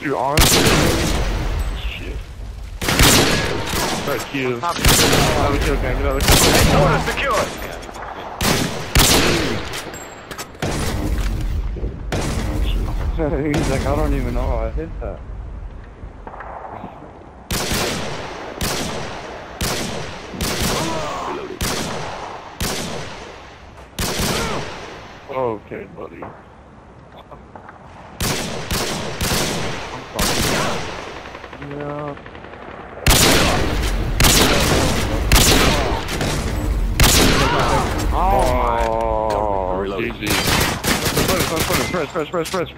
Dude, honestly, shit. That's you. Another kill, gang. Another kill. Headquarters secured. He's like, I don't even know how I hit that. Okay, buddy. Yeah. Oh, Oh, Reloading. GG. Press, press, press, press, press, press, press.